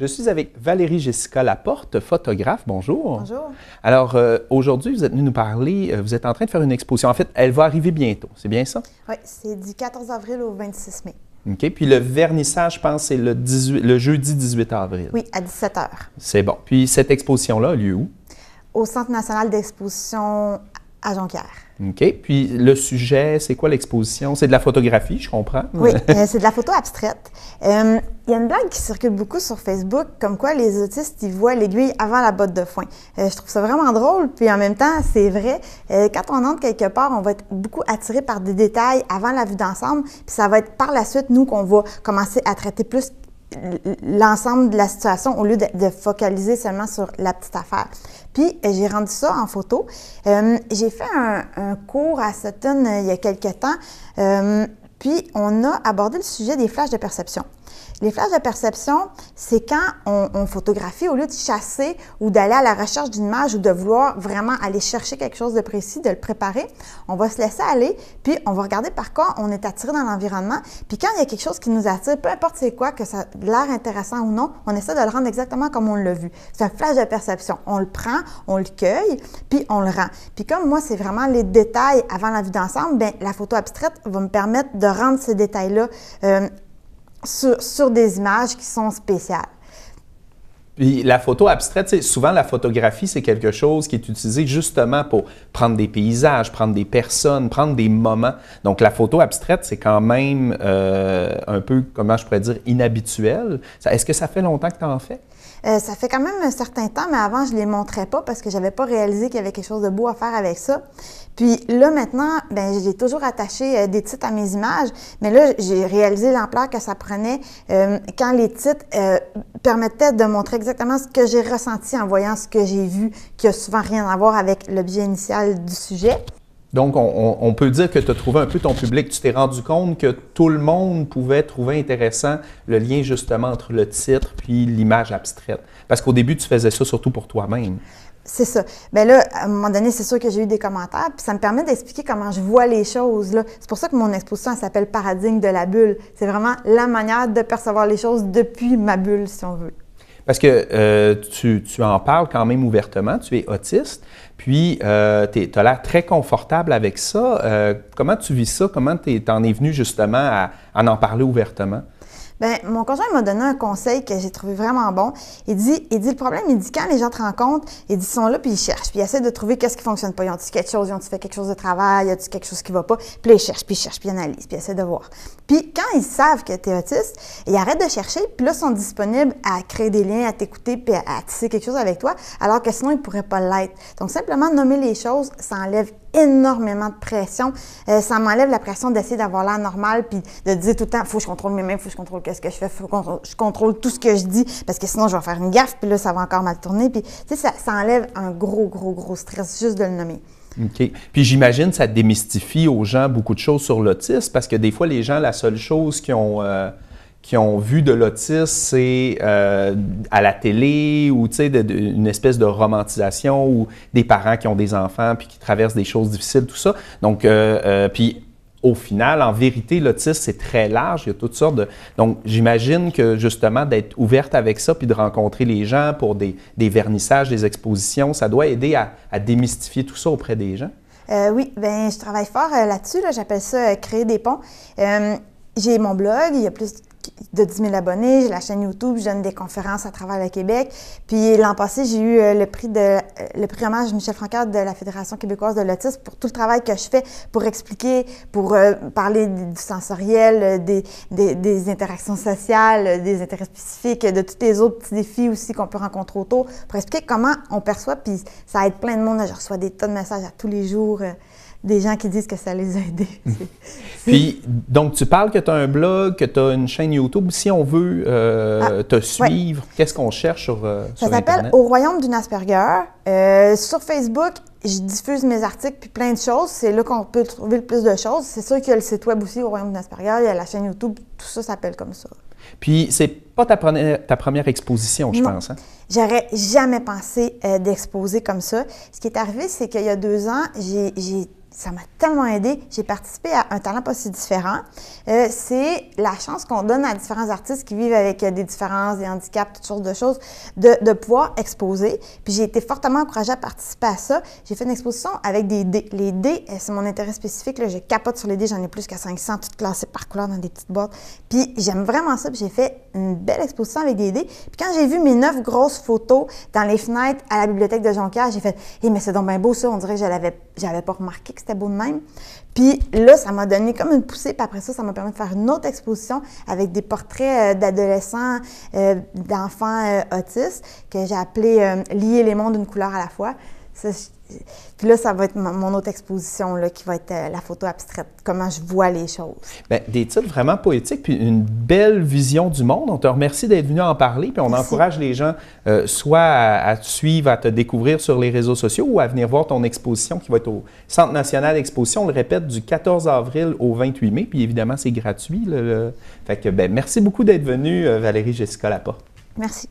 Je suis avec Valérie Jessica Laporte, photographe. Bonjour. Bonjour. Alors, euh, aujourd'hui, vous êtes venu nous parler, euh, vous êtes en train de faire une exposition. En fait, elle va arriver bientôt. C'est bien ça? Oui, c'est du 14 avril au 26 mai. OK. Puis le vernissage, je pense, c'est le, 18 le jeudi 18 avril. Oui, à 17 h. C'est bon. Puis cette exposition-là a lieu où? Au Centre national d'exposition à Jonquière. OK. Puis le sujet, c'est quoi l'exposition? C'est de la photographie, je comprends. Oui, euh, c'est de la photo abstraite. Euh, il y a une blague qui circule beaucoup sur Facebook, comme quoi les autistes, ils voient l'aiguille avant la botte de foin. Euh, je trouve ça vraiment drôle, puis en même temps, c'est vrai. quand on entre quelque part, on va être beaucoup attiré par des détails avant la vue d'ensemble, puis ça va être par la suite, nous, qu'on va commencer à traiter plus l'ensemble de la situation au lieu de, focaliser seulement sur la petite affaire. Puis, euh, j'ai rendu ça en photo. Euh, j'ai fait un, cours à Sutton euh, il y a quelques temps. Puis, on a abordé le sujet des flashs de perception. Les flashs de perception, c'est quand on, photographie, au lieu de chasser ou d'aller à la recherche d'une image ou de vouloir vraiment aller chercher quelque chose de précis, de le préparer, on va se laisser aller, puis on va regarder par quoi on est attiré dans l'environnement. Puis quand il y a quelque chose qui nous attire, peu importe c'est quoi, que ça a l'air intéressant ou non, on essaie de le rendre exactement comme on l'a vu. C'est un flash de perception. On le prend, on le cueille, puis on le rend. Puis comme moi, c'est vraiment les détails avant la vue d'ensemble, bien, la photo abstraite va me permettre de rendre ces détails-là euh, sur, des images qui sont spéciales. Puis la photo abstraite, souvent la photographie, c'est quelque chose qui est utilisé justement pour prendre des paysages, prendre des personnes, prendre des moments. Donc la photo abstraite, c'est quand même euh, un peu, comment je pourrais dire, inhabituel. Est-ce que ça fait longtemps que tu en fais? Euh, ça fait quand même un certain temps, mais avant, je ne les montrais pas parce que je n'avais pas réalisé qu'il y avait quelque chose de beau à faire avec ça. Puis là, maintenant, ben, j'ai toujours attaché euh, des titres à mes images, mais là, j'ai réalisé l'ampleur que ça prenait euh, quand les titres permettaient de montrer exactement ce que j'ai ressenti en voyant ce que j'ai vu, qui a souvent rien à voir avec l'objet initial du sujet. Donc, on, peut dire que tu as trouvé un peu ton public. Tu t'es rendu compte que tout le monde pouvait trouver intéressant le lien justement entre le titre puis l'image abstraite. Parce qu'au début, tu faisais ça surtout pour toi-même. C'est ça. Bien là, à un moment donné, c'est sûr que j'ai eu des commentaires, puis ça me permet d'expliquer comment je vois les choses. C'est pour ça que mon exposition s'appelle Paradigme de la bulle. C'est vraiment la manière de percevoir les choses depuis ma bulle, si on veut. Parce que euh, tu, en parles quand même ouvertement, tu es autiste, puis euh, tu as l'air très confortable avec ça. Euh, comment tu vis ça? Comment tu en es venu justement à en parler ouvertement? Bien, mon conjoint m'a donné un conseil que j'ai trouvé vraiment bon. Il dit, il dit le problème, il dit quand les gens te rencontrent, ils sont là puis ils cherchent, puis ils essaient de trouver qu'est-ce qui fonctionne pas. Ils ont-tu quelque chose, ils ont-tu fait quelque chose de travail, y a-tu quelque chose qui va pas, puis ils cherchent, puis ils cherchent, puis ils analysent, puis ils essaient de voir. Puis quand ils savent que tu es autiste, ils arrêtent de chercher, puis là, ils sont disponibles à créer des liens, à t'écouter, puis à, tisser quelque chose avec toi, alors que sinon, ils pourraient pas l'être. Donc, simplement nommer les choses, ça enlève énormément de pression. Euh, ça m'enlève la pression d'essayer d'avoir l'air normal puis de dire tout le temps, faut que je contrôle mes mains, faut que je contrôle qu'est-ce que je fais, faut que je contrôle tout ce que je dis parce que sinon je vais faire une gaffe puis là ça va encore mal tourner puis tu sais ça, enlève un gros gros gros stress juste de le nommer. OK. Puis j'imagine ça démystifie aux gens beaucoup de choses sur l'autisme parce que des fois les gens la seule chose qui ont euh, qui ont vu de l'autisme, c'est euh, à la télé ou une espèce de romantisation ou des parents qui ont des enfants puis qui traversent des choses difficiles, tout ça. Donc, euh, euh, puis au final, en vérité, l'autisme, c'est très large. Il y a toutes sortes de. Donc, j'imagine que justement, d'être ouverte avec ça puis de rencontrer les gens pour des, vernissages, des expositions, ça doit aider à, démystifier tout ça auprès des gens. oui, ben je travaille fort là-dessus. J'appelle ça créer des ponts. j'ai mon blog, il y a plus de 10 000 abonnés, j'ai la chaîne YouTube, je donne des conférences à travers le Québec. Puis l'an passé, j'ai eu euh, le prix de euh, le prix hommage Michel Francard de la Fédération québécoise de l'autisme pour tout le travail que je fais pour expliquer, pour euh, parler du sensoriel, des, interactions sociales, des intérêts spécifiques, de tous les autres petits défis aussi qu'on peut rencontrer autour, pour expliquer comment on perçoit. Puis ça aide plein de monde. Je reçois des tas de messages à tous les jours des gens qui disent que ça les a aidés. Puis, donc, tu parles que tu as un blog, que tu as une chaîne YouTube. Si on veut euh, ah, te suivre, qu'est-ce qu'on cherche sur, euh, Ça s'appelle Au Royaume d'une Asperger. Euh, sur Facebook, je diffuse mes articles puis plein de choses. C'est là qu'on peut trouver le plus de choses. C'est sûr qu'il y a le site web aussi, Au Royaume d'une Asperger. Il y a la chaîne YouTube. Tout ça s'appelle comme ça. Puis, c'est pas ta première, ta première exposition, je pense. Hein? J'aurais jamais pensé d'exposer comme ça. Ce qui est arrivé, c'est qu'il y a deux ans, j'ai ça m'a tellement aidé. J'ai participé à un talent pas si différent. Euh, c'est la chance qu'on donne à différents artistes qui vivent avec des différences, des handicaps, toutes sortes de choses, de, pouvoir exposer. Puis j'ai été fortement encouragée à participer à ça. J'ai fait une exposition avec des dés. Les dés, c'est mon intérêt spécifique. Là. Je capote sur les dés, j'en ai plus qu'à 500, toutes classées par couleur dans des petites boîtes. Puis j'aime vraiment ça. Puis j'ai fait une belle exposition avec des dés. Puis quand j'ai vu mes neuf grosses photos dans les fenêtres à la bibliothèque de Jonquière, j'ai fait Hé, mais c'est donc bien beau ça. On dirait que je n'avais pas remarqué que c'était beau de même. Puis là, ça m'a donné comme une poussée. Puis après ça, ça m'a permis de faire une autre exposition avec des portraits euh, d'adolescents, euh, d'enfants euh, autistes, que j'ai appelé Lier les mondes d'une couleur à la fois. Puis là, ça va être mon autre exposition là, qui va être euh, la photo abstraite, comment je vois les choses. Bien, des titres vraiment poétiques, puis une belle vision du monde. On te remercie d'être venu en parler, puis on encourage les gens euh, soit à, te suivre, à te découvrir sur les réseaux sociaux ou à venir voir ton exposition qui va être au Centre national d'exposition, on le répète, du 14 avril au 28 mai, puis évidemment, c'est gratuit. Fait que, ben, merci beaucoup d'être venu, euh, Valérie Jessica Laporte. Merci.